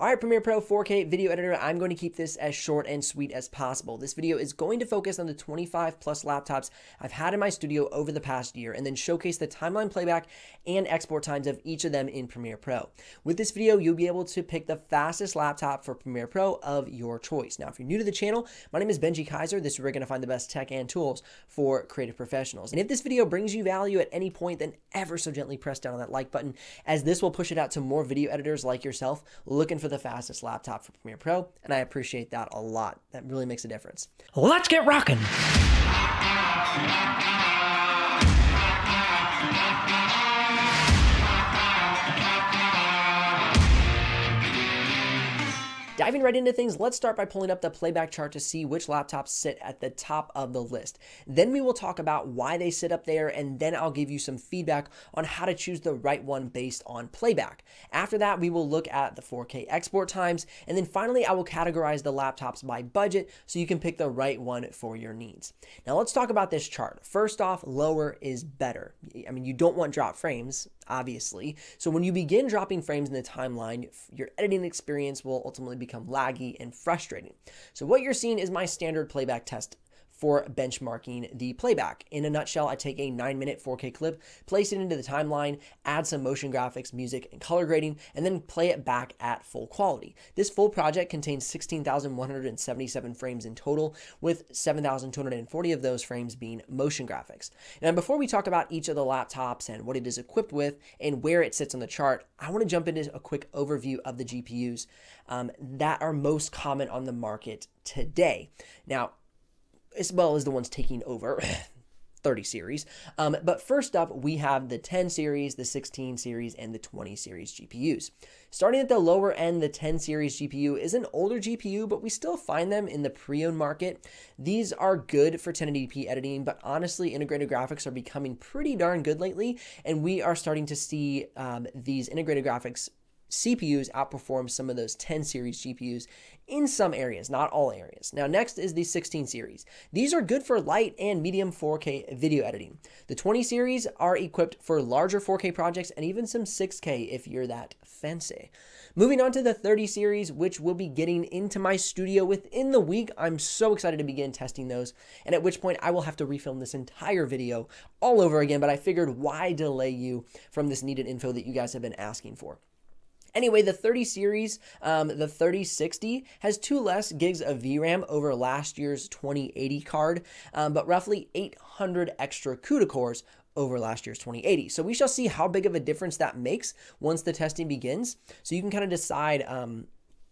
All right, Premiere Pro 4K video editor, I'm going to keep this as short and sweet as possible. This video is going to focus on the 25 plus laptops I've had in my studio over the past year and then showcase the timeline playback and export times of each of them in Premiere Pro. With this video, you'll be able to pick the fastest laptop for Premiere Pro of your choice. Now, if you're new to the channel, my name is Ben G Kaiser. This is where you're going to find the best tech and tools for creative professionals. And if this video brings you value at any point, then ever so gently press down on that like button as this will push it out to more video editors like yourself looking for for the fastest laptop for Premiere Pro, and I appreciate that a lot. That really makes a difference. Let's get rocking. Diving right into things, let's start by pulling up the playback chart to see which laptops sit at the top of the list. Then we will talk about why they sit up there, and then I'll give you some feedback on how to choose the right one based on playback. After that, we will look at the 4K export times, and then finally, I will categorize the laptops by budget so you can pick the right one for your needs. Now, let's talk about this chart. First off, lower is better. I mean, you don't want drop frames, obviously. So when you begin dropping frames in the timeline, your editing experience will ultimately become laggy and frustrating. So what you're seeing is my standard playback test for benchmarking the playback. In a nutshell, I take a 9 minute 4K clip, place it into the timeline, add some motion graphics, music, and color grading, and then play it back at full quality. This full project contains 16,177 frames in total, with 7,240 of those frames being motion graphics. Now, before we talk about each of the laptops and what it is equipped with and where it sits on the chart, I want to jump into a quick overview of the GPUs um, that are most common on the market today. Now, as well as the ones taking over 30 series. Um, but first up, we have the 10 series, the 16 series, and the 20 series GPUs. Starting at the lower end, the 10 series GPU is an older GPU, but we still find them in the pre-owned market. These are good for 1080p editing, but honestly, integrated graphics are becoming pretty darn good lately, and we are starting to see um, these integrated graphics CPUs outperform some of those 10 series GPUs in some areas, not all areas. Now, next is the 16 series. These are good for light and medium 4K video editing. The 20 series are equipped for larger 4K projects and even some 6K if you're that fancy. Moving on to the 30 series, which will be getting into my studio within the week. I'm so excited to begin testing those, and at which point I will have to refilm this entire video all over again, but I figured why delay you from this needed info that you guys have been asking for. Anyway, the 30 series, um, the 3060, has two less gigs of VRAM over last year's 2080 card, um, but roughly 800 extra CUDA cores over last year's 2080. So we shall see how big of a difference that makes once the testing begins. So you can kind of decide um,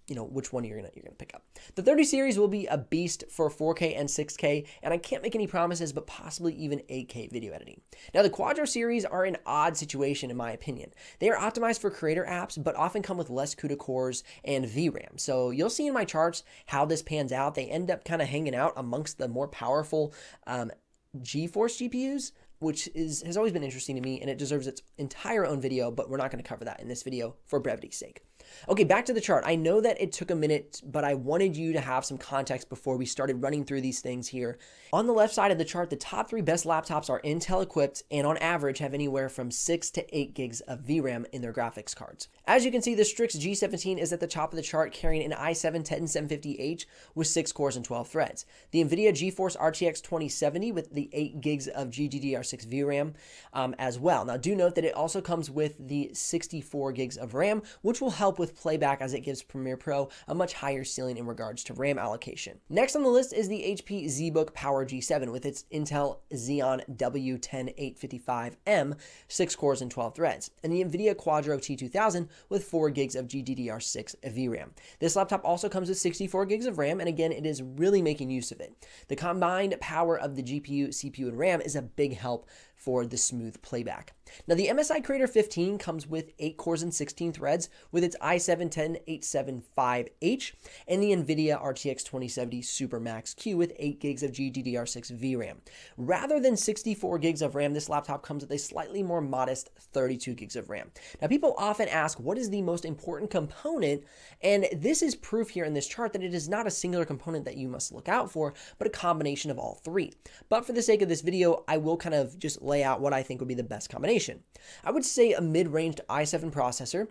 you know which one you're gonna you're gonna pick up. The 30 series will be a beast for 4K and 6K, and I can't make any promises, but possibly even 8K video editing. Now the Quadro series are an odd situation in my opinion. They are optimized for creator apps, but often come with less CUDA cores and VRAM. So you'll see in my charts how this pans out. They end up kind of hanging out amongst the more powerful um, GeForce GPUs which is has always been interesting to me and it deserves its entire own video, but we're not going to cover that in this video for brevity's sake. Okay, back to the chart. I know that it took a minute, but I wanted you to have some context before we started running through these things here. On the left side of the chart, the top three best laptops are Intel equipped and on average have anywhere from 6 to 8 gigs of VRAM in their graphics cards. As you can see, the Strix G17 is at the top of the chart carrying an i7 10750H with 6 cores and 12 threads. The NVIDIA GeForce RTX 2070 with the 8 gigs of GDDR6 VRAM um, as well. Now do note that it also comes with the 64 gigs of RAM, which will help with playback as it gives Premiere Pro a much higher ceiling in regards to RAM allocation. Next on the list is the HP ZBook Power G7 with its Intel Xeon W10855M, 6 cores and 12 threads, and the NVIDIA Quadro T2000 with 4 gigs of GDDR6 VRAM. This laptop also comes with 64 gigs of RAM, and again, it is really making use of it. The combined power of the GPU, CPU, and RAM is a big help for the smooth playback. Now, the MSI Creator 15 comes with 8 cores and 16 threads with its i7-10875H and the NVIDIA RTX 2070 Super Max Q with 8 gigs of GDDR6 VRAM. Rather than 64 gigs of RAM, this laptop comes with a slightly more modest 32 gigs of RAM. Now, people often ask, what is the most important component? And this is proof here in this chart that it is not a singular component that you must look out for, but a combination of all three. But for the sake of this video, I will kind of just lay out what I think would be the best combination. I would say a mid-range i7 processor,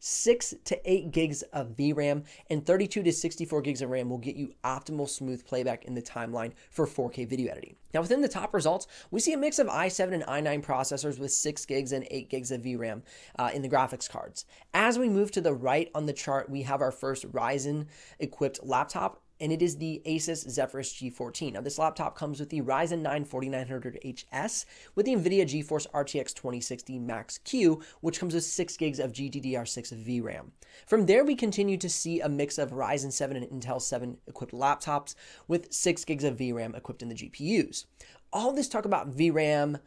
6 to 8 gigs of VRAM and 32 to 64 gigs of RAM will get you optimal smooth playback in the timeline for 4K video editing. Now within the top results, we see a mix of i7 and i9 processors with 6 gigs and 8 gigs of VRAM uh, in the graphics cards. As we move to the right on the chart, we have our first Ryzen equipped laptop and it is the Asus Zephyrus G14. Now, this laptop comes with the Ryzen 9 4900HS with the NVIDIA GeForce RTX 2060 Max-Q, which comes with 6 gigs of GDDR6 VRAM. From there, we continue to see a mix of Ryzen 7 and Intel 7 equipped laptops with 6 gigs of VRAM equipped in the GPUs. All this talk about VRAM,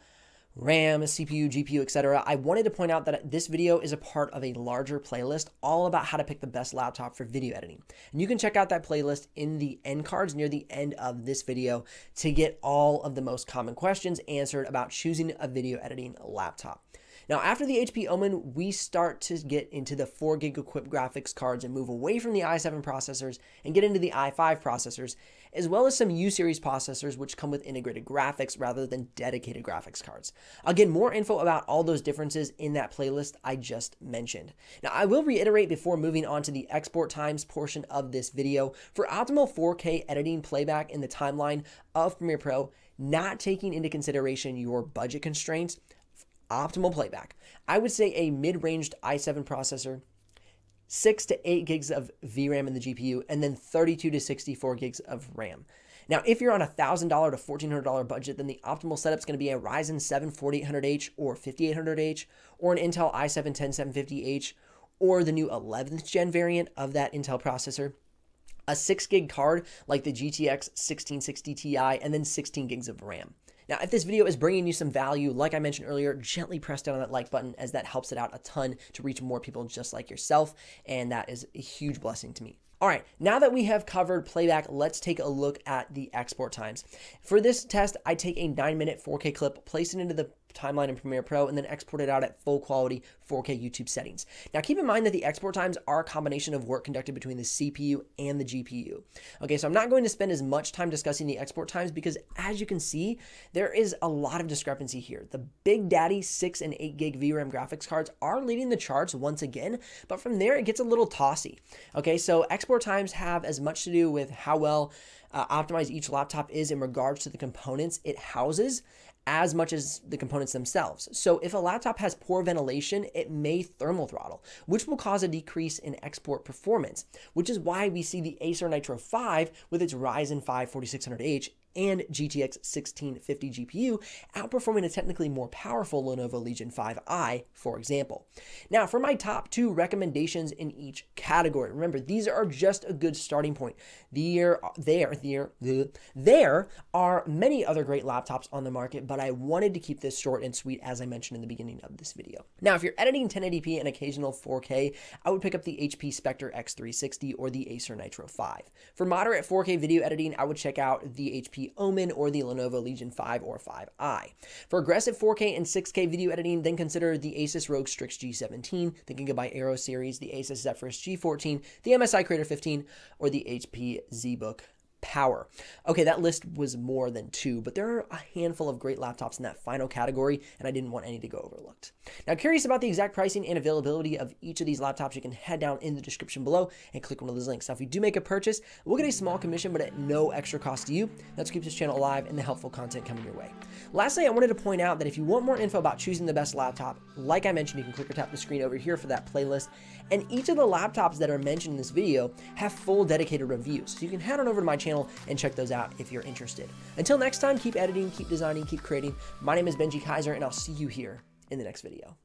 RAM, CPU, GPU, etc. I wanted to point out that this video is a part of a larger playlist all about how to pick the best laptop for video editing. And you can check out that playlist in the end cards near the end of this video to get all of the most common questions answered about choosing a video editing laptop. Now, after the HP Omen, we start to get into the 4 gig equipped graphics cards and move away from the i7 processors and get into the i5 processors, as well as some U series processors which come with integrated graphics rather than dedicated graphics cards. Again, more info about all those differences in that playlist I just mentioned. Now, I will reiterate before moving on to the export times portion of this video for optimal 4K editing playback in the timeline of Premiere Pro, not taking into consideration your budget constraints optimal playback. I would say a mid-ranged i7 processor, 6 to 8 gigs of VRAM in the GPU, and then 32 to 64 gigs of RAM. Now, if you're on a $1,000 to $1,400 budget, then the optimal setup is going to be a Ryzen 7 4800H or 5800H, or an Intel i7 10750H, or the new 11th gen variant of that Intel processor a 6 gig card like the GTX 1660 Ti, and then 16 gigs of RAM. Now, if this video is bringing you some value, like I mentioned earlier, gently press down on that like button as that helps it out a ton to reach more people just like yourself, and that is a huge blessing to me. All right, now that we have covered playback, let's take a look at the export times. For this test, I take a 9 minute 4K clip, place it into the timeline in Premiere Pro, and then export it out at full quality 4K YouTube settings. Now, keep in mind that the export times are a combination of work conducted between the CPU and the GPU. Okay, so I'm not going to spend as much time discussing the export times because, as you can see, there is a lot of discrepancy here. The Big Daddy 6 and 8 gig VRAM graphics cards are leading the charts once again, but from there it gets a little tossy. Okay, so export times have as much to do with how well uh, optimized each laptop is in regards to the components it houses as much as the components themselves. So if a laptop has poor ventilation, it may thermal throttle, which will cause a decrease in export performance, which is why we see the Acer Nitro 5 with its Ryzen 5 4600H and GTX 1650 GPU, outperforming a technically more powerful Lenovo Legion 5i, for example. Now, for my top two recommendations in each category, remember, these are just a good starting point. There, there, there, there are many other great laptops on the market, but I wanted to keep this short and sweet as I mentioned in the beginning of this video. Now, if you're editing 1080p and occasional 4K, I would pick up the HP Spectre X360 or the Acer Nitro 5. For moderate 4K video editing, I would check out the HP Omen or the Lenovo Legion 5 or 5i. For aggressive 4K and 6K video editing, then consider the Asus ROG Strix G17, the Gigabyte Aero series, the Asus Zephyrus G14, the MSI Creator 15, or the HP ZBook power. Okay, that list was more than two, but there are a handful of great laptops in that final category, and I didn't want any to go overlooked. Now, curious about the exact pricing and availability of each of these laptops, you can head down in the description below and click one of those links. Now, if you do make a purchase, we'll get a small commission, but at no extra cost to you. That's what keeps this channel alive and the helpful content coming your way. Lastly, I wanted to point out that if you want more info about choosing the best laptop, like I mentioned, you can click or tap the screen over here for that playlist, and each of the laptops that are mentioned in this video have full dedicated reviews, so you can head on over to my channel channel and check those out if you're interested. Until next time, keep editing, keep designing, keep creating. My name is Ben G Kaiser, and I'll see you here in the next video.